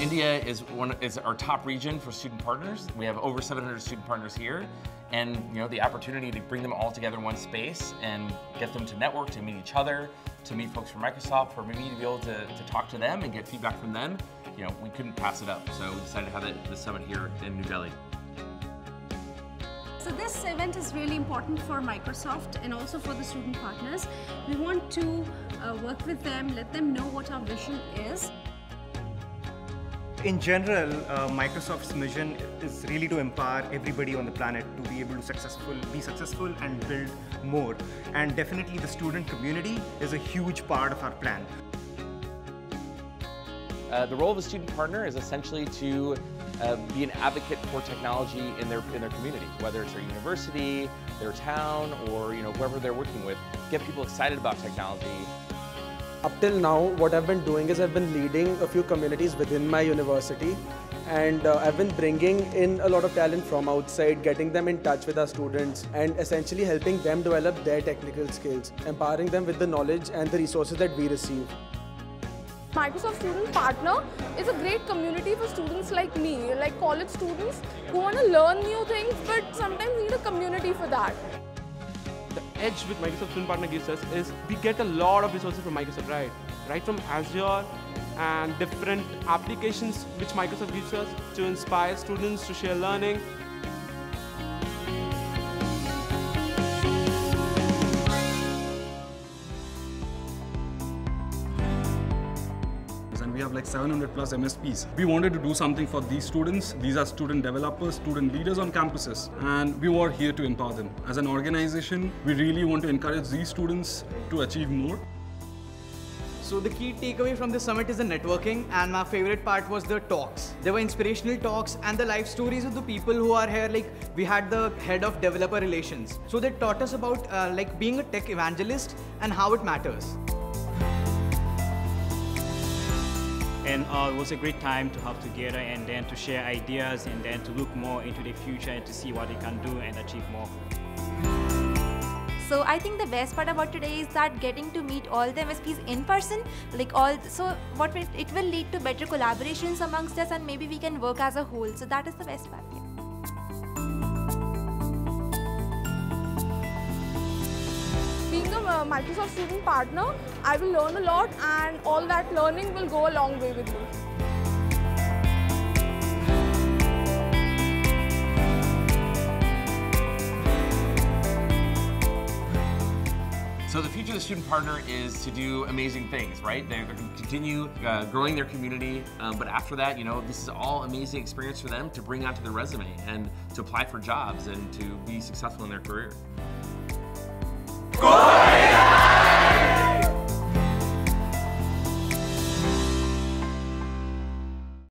India is one is our top region for student partners. We have over 700 student partners here, and you know the opportunity to bring them all together in one space and get them to network, to meet each other, to meet folks from Microsoft, for me to be able to, to talk to them and get feedback from them. You know, we couldn't pass it up, so we decided to have the, summit here in New Delhi. So this event is really important for Microsoft and also for the student partners. We want to uh, work with them, let them know what our vision is. In general, uh, Microsoft's mission is really to empower everybody on the planet to be able to successful, be successful and build more. And definitely the student community is a huge part of our plan. Uh, the role of a student partner is essentially to uh, be an advocate for technology in their in their community, whether it's their university, their town, or you know whoever they're working with. Get people excited about technology, up till now, what I've been doing is I've been leading a few communities within my university and uh, I've been bringing in a lot of talent from outside, getting them in touch with our students and essentially helping them develop their technical skills, empowering them with the knowledge and the resources that we receive. Microsoft Student Partner is a great community for students like me, like college students who want to learn new things but sometimes need a community for that edge with Microsoft Student Partner gives us is we get a lot of resources from Microsoft, right? Right from Azure and different applications which Microsoft gives us to inspire students to share learning we have like 700 plus MSPs. We wanted to do something for these students. These are student developers, student leaders on campuses, and we were here to empower them. As an organization, we really want to encourage these students to achieve more. So the key takeaway from this summit is the networking and my favorite part was the talks. There were inspirational talks and the life stories of the people who are here like we had the head of developer relations. So they taught us about uh, like being a tech evangelist and how it matters. And uh, it was a great time to have together and then to share ideas and then to look more into the future and to see what we can do and achieve more. So I think the best part about today is that getting to meet all the MSPs in person, like all, so what it will lead to better collaborations amongst us and maybe we can work as a whole. So that is the best part. Yeah. A Microsoft student partner, I will learn a lot and all that learning will go a long way with me. So the future of the student partner is to do amazing things, right? They're, they're going to continue uh, growing their community, um, but after that, you know, this is all amazing experience for them to bring onto their resume and to apply for jobs and to be successful in their career.